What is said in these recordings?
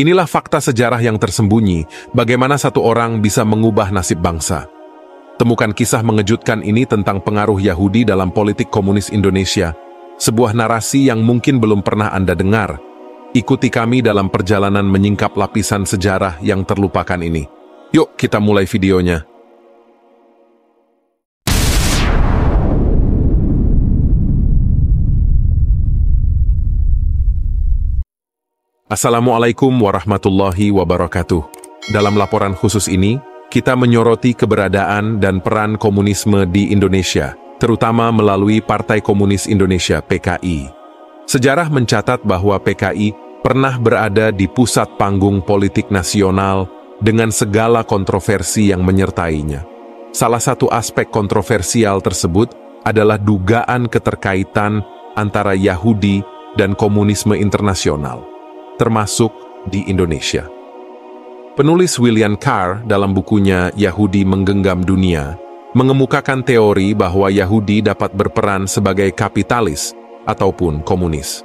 Inilah fakta sejarah yang tersembunyi, bagaimana satu orang bisa mengubah nasib bangsa. Temukan kisah mengejutkan ini tentang pengaruh Yahudi dalam politik komunis Indonesia, sebuah narasi yang mungkin belum pernah Anda dengar. Ikuti kami dalam perjalanan menyingkap lapisan sejarah yang terlupakan ini. Yuk kita mulai videonya. Assalamualaikum warahmatullahi wabarakatuh. Dalam laporan khusus ini, kita menyoroti keberadaan dan peran komunisme di Indonesia, terutama melalui Partai Komunis Indonesia (PKI). Sejarah mencatat bahwa PKI pernah berada di pusat panggung politik nasional dengan segala kontroversi yang menyertainya. Salah satu aspek kontroversial tersebut adalah dugaan keterkaitan antara Yahudi dan komunisme internasional termasuk di Indonesia. Penulis William Carr dalam bukunya Yahudi Menggenggam Dunia mengemukakan teori bahwa Yahudi dapat berperan sebagai kapitalis ataupun komunis.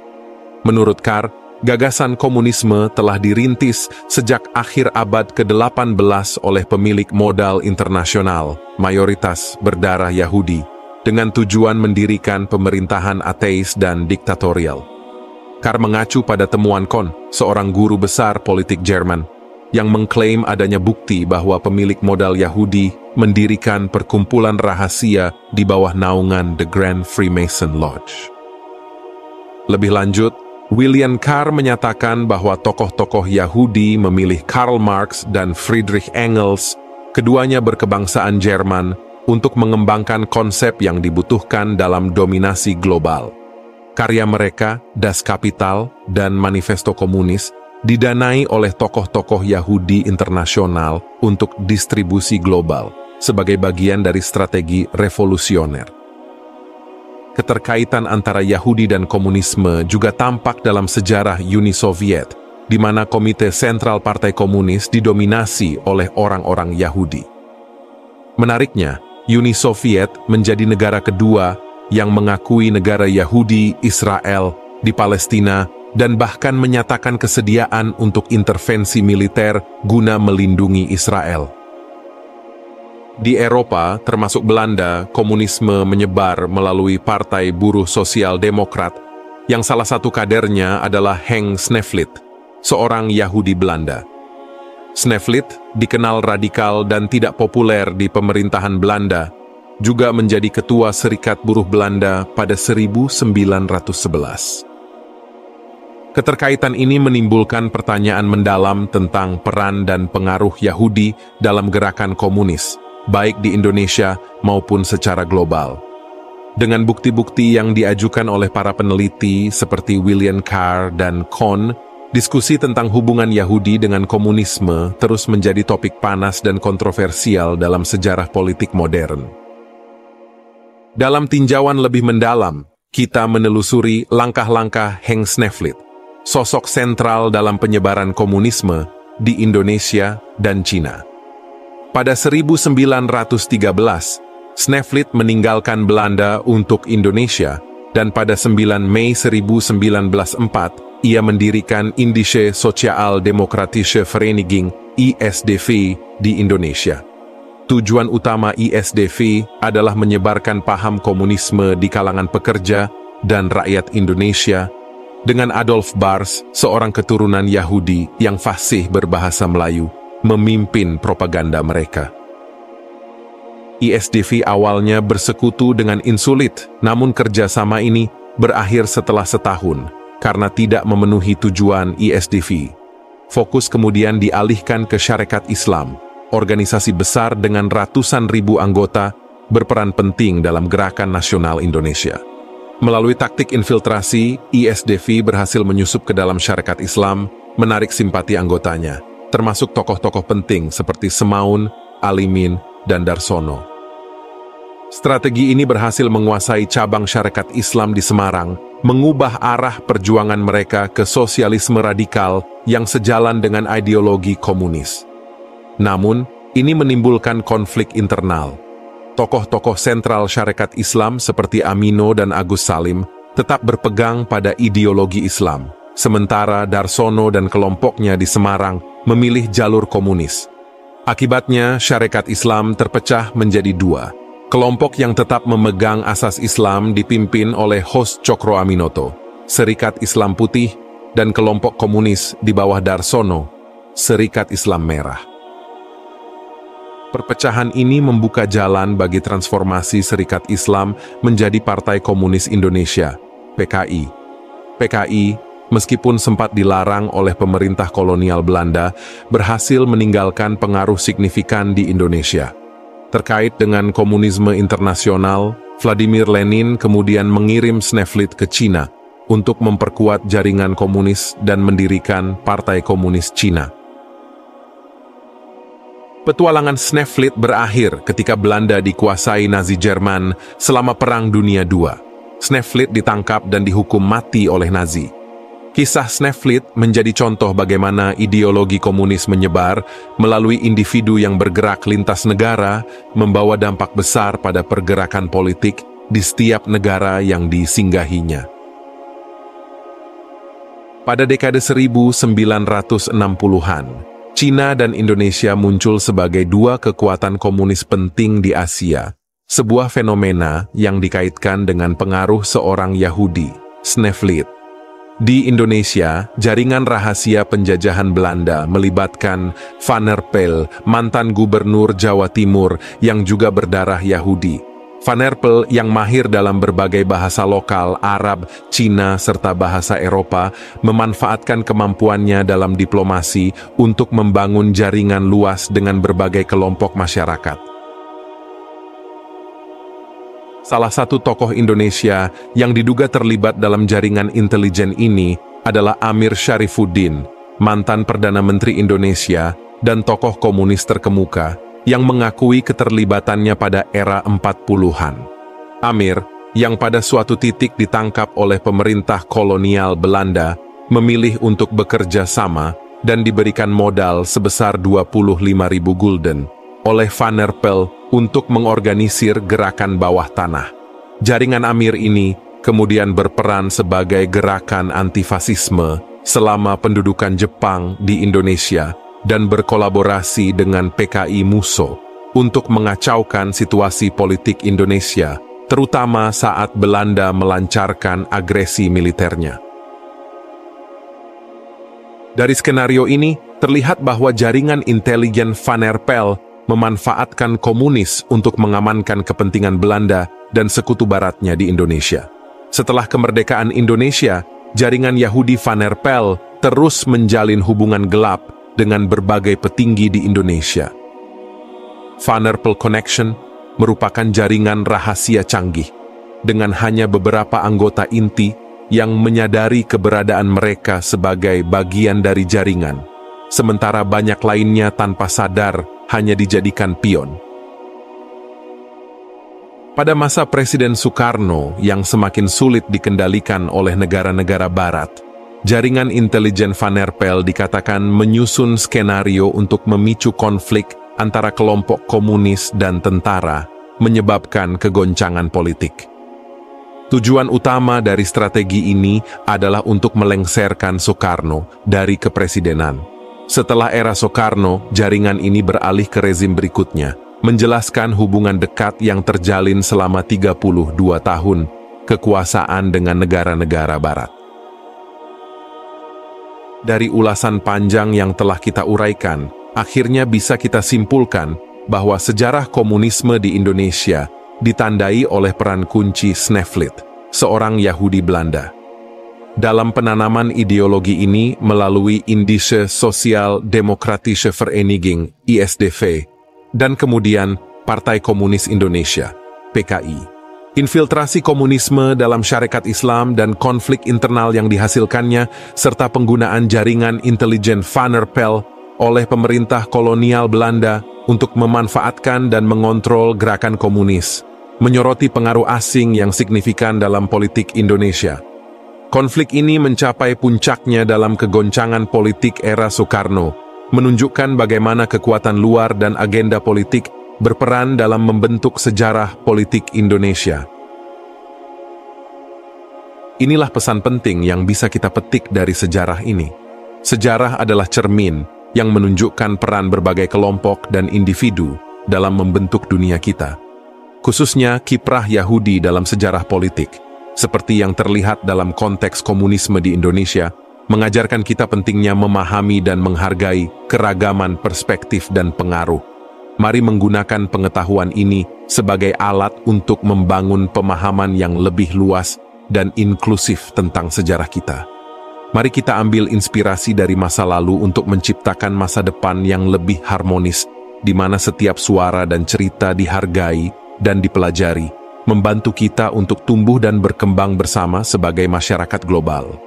Menurut Carr, gagasan komunisme telah dirintis sejak akhir abad ke-18 oleh pemilik modal internasional, mayoritas berdarah Yahudi, dengan tujuan mendirikan pemerintahan ateis dan diktatorial. Carr mengacu pada temuan Kohn, seorang guru besar politik Jerman, yang mengklaim adanya bukti bahwa pemilik modal Yahudi mendirikan perkumpulan rahasia di bawah naungan The Grand Freemason Lodge. Lebih lanjut, William Carr menyatakan bahwa tokoh-tokoh Yahudi memilih Karl Marx dan Friedrich Engels, keduanya berkebangsaan Jerman, untuk mengembangkan konsep yang dibutuhkan dalam dominasi global. Karya mereka, Das Kapital dan Manifesto Komunis, didanai oleh tokoh-tokoh Yahudi internasional untuk distribusi global sebagai bagian dari strategi revolusioner. Keterkaitan antara Yahudi dan komunisme juga tampak dalam sejarah Uni Soviet, di mana Komite Sentral Partai Komunis didominasi oleh orang-orang Yahudi. Menariknya, Uni Soviet menjadi negara kedua yang mengakui negara Yahudi Israel di Palestina dan bahkan menyatakan kesediaan untuk intervensi militer guna melindungi Israel. Di Eropa, termasuk Belanda, komunisme menyebar melalui Partai Buruh Sosial Demokrat, yang salah satu kadernya adalah Henk Sneflit, seorang Yahudi Belanda. Sneflit dikenal radikal dan tidak populer di pemerintahan Belanda juga menjadi ketua Serikat Buruh Belanda pada 1911. Keterkaitan ini menimbulkan pertanyaan mendalam tentang peran dan pengaruh Yahudi dalam gerakan komunis, baik di Indonesia maupun secara global. Dengan bukti-bukti yang diajukan oleh para peneliti seperti William Carr dan Kohn, diskusi tentang hubungan Yahudi dengan komunisme terus menjadi topik panas dan kontroversial dalam sejarah politik modern. Dalam tinjauan lebih mendalam, kita menelusuri langkah-langkah Heng Sneflit, sosok sentral dalam penyebaran komunisme di Indonesia dan Cina. Pada 1913, Sneflit meninggalkan Belanda untuk Indonesia dan pada 9 Mei 1904 ia mendirikan Indische Sozial Demokratische Vereniging ISDV di Indonesia. Tujuan utama ISDV adalah menyebarkan paham komunisme di kalangan pekerja dan rakyat Indonesia dengan Adolf Bars, seorang keturunan Yahudi yang fasih berbahasa Melayu, memimpin propaganda mereka. ISDV awalnya bersekutu dengan Insulit, namun kerjasama ini berakhir setelah setahun karena tidak memenuhi tujuan ISDV. Fokus kemudian dialihkan ke syarikat Islam, organisasi besar dengan ratusan ribu anggota berperan penting dalam gerakan nasional Indonesia. Melalui taktik infiltrasi, ISDV berhasil menyusup ke dalam syarikat Islam, menarik simpati anggotanya, termasuk tokoh-tokoh penting seperti Semaun, Alimin, dan Darsono. Strategi ini berhasil menguasai cabang syarikat Islam di Semarang, mengubah arah perjuangan mereka ke sosialisme radikal yang sejalan dengan ideologi komunis. Namun, ini menimbulkan konflik internal. Tokoh-tokoh sentral syarikat Islam seperti Amino dan Agus Salim tetap berpegang pada ideologi Islam, sementara Darsono dan kelompoknya di Semarang memilih jalur komunis. Akibatnya, syarikat Islam terpecah menjadi dua. Kelompok yang tetap memegang asas Islam dipimpin oleh host Cokro Aminoto, Serikat Islam Putih, dan kelompok komunis di bawah Darsono, Serikat Islam Merah. Perpecahan ini membuka jalan bagi transformasi Serikat Islam menjadi Partai Komunis Indonesia, PKI. PKI meskipun sempat dilarang oleh pemerintah kolonial Belanda, berhasil meninggalkan pengaruh signifikan di Indonesia. Terkait dengan komunisme internasional, Vladimir Lenin kemudian mengirim Sneflit ke Cina untuk memperkuat jaringan komunis dan mendirikan Partai Komunis Cina. Petualangan Sneflit berakhir ketika Belanda dikuasai Nazi Jerman selama Perang Dunia II. Sneflit ditangkap dan dihukum mati oleh Nazi. Kisah Sneflit menjadi contoh bagaimana ideologi komunis menyebar melalui individu yang bergerak lintas negara, membawa dampak besar pada pergerakan politik di setiap negara yang disinggahinya. Pada dekade 1960-an, Cina dan Indonesia muncul sebagai dua kekuatan komunis penting di Asia, sebuah fenomena yang dikaitkan dengan pengaruh seorang Yahudi, Sneflit. Di Indonesia, jaringan rahasia penjajahan Belanda melibatkan Van der Pel, mantan gubernur Jawa Timur yang juga berdarah Yahudi. Van der Pel yang mahir dalam berbagai bahasa lokal, Arab, Cina, serta bahasa Eropa, memanfaatkan kemampuannya dalam diplomasi untuk membangun jaringan luas dengan berbagai kelompok masyarakat. Salah satu tokoh Indonesia yang diduga terlibat dalam jaringan intelijen ini adalah Amir Syarifuddin, mantan Perdana Menteri Indonesia dan tokoh komunis terkemuka yang mengakui keterlibatannya pada era 40-an. Amir, yang pada suatu titik ditangkap oleh pemerintah kolonial Belanda, memilih untuk bekerja sama dan diberikan modal sebesar 25.000 gulden oleh Van der Pel untuk mengorganisir gerakan bawah tanah. Jaringan Amir ini kemudian berperan sebagai gerakan antifasisme selama pendudukan Jepang di Indonesia dan berkolaborasi dengan PKI Muso untuk mengacaukan situasi politik Indonesia, terutama saat Belanda melancarkan agresi militernya. Dari skenario ini, terlihat bahwa jaringan intelijen Van der Pel memanfaatkan komunis untuk mengamankan kepentingan Belanda dan sekutu baratnya di Indonesia. Setelah kemerdekaan Indonesia, jaringan Yahudi Van der Pel terus menjalin hubungan gelap dengan berbagai petinggi di Indonesia. Pel Connection merupakan jaringan rahasia canggih dengan hanya beberapa anggota inti yang menyadari keberadaan mereka sebagai bagian dari jaringan, sementara banyak lainnya tanpa sadar hanya dijadikan pion. Pada masa Presiden Soekarno yang semakin sulit dikendalikan oleh negara-negara barat, jaringan intelijen Van Herpel dikatakan menyusun skenario untuk memicu konflik antara kelompok komunis dan tentara, menyebabkan kegoncangan politik. Tujuan utama dari strategi ini adalah untuk melengsarkan Soekarno dari kepresidenan. Setelah era Soekarno, jaringan ini beralih ke rezim berikutnya, menjelaskan hubungan dekat yang terjalin selama 32 tahun kekuasaan dengan negara-negara barat. Dari ulasan panjang yang telah kita uraikan, akhirnya bisa kita simpulkan bahwa sejarah komunisme di Indonesia ditandai oleh peran kunci Sneflit, seorang Yahudi Belanda dalam penanaman ideologi ini melalui Indische Sosial Demokratische Vereniging ISDV dan kemudian Partai Komunis Indonesia PKI. Infiltrasi komunisme dalam syarikat Islam dan konflik internal yang dihasilkannya serta penggunaan jaringan intelijen Van der Pel oleh pemerintah kolonial Belanda untuk memanfaatkan dan mengontrol gerakan komunis, menyoroti pengaruh asing yang signifikan dalam politik Indonesia. Konflik ini mencapai puncaknya dalam kegoncangan politik era Soekarno, menunjukkan bagaimana kekuatan luar dan agenda politik berperan dalam membentuk sejarah politik Indonesia. Inilah pesan penting yang bisa kita petik dari sejarah ini. Sejarah adalah cermin yang menunjukkan peran berbagai kelompok dan individu dalam membentuk dunia kita. Khususnya kiprah Yahudi dalam sejarah politik, seperti yang terlihat dalam konteks komunisme di Indonesia, mengajarkan kita pentingnya memahami dan menghargai keragaman perspektif dan pengaruh. Mari menggunakan pengetahuan ini sebagai alat untuk membangun pemahaman yang lebih luas dan inklusif tentang sejarah kita. Mari kita ambil inspirasi dari masa lalu untuk menciptakan masa depan yang lebih harmonis, di mana setiap suara dan cerita dihargai dan dipelajari, membantu kita untuk tumbuh dan berkembang bersama sebagai masyarakat global.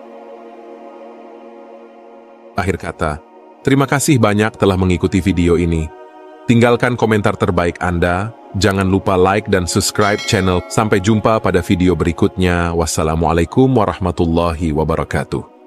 Akhir kata, terima kasih banyak telah mengikuti video ini. Tinggalkan komentar terbaik Anda, jangan lupa like dan subscribe channel. Sampai jumpa pada video berikutnya. Wassalamualaikum warahmatullahi wabarakatuh.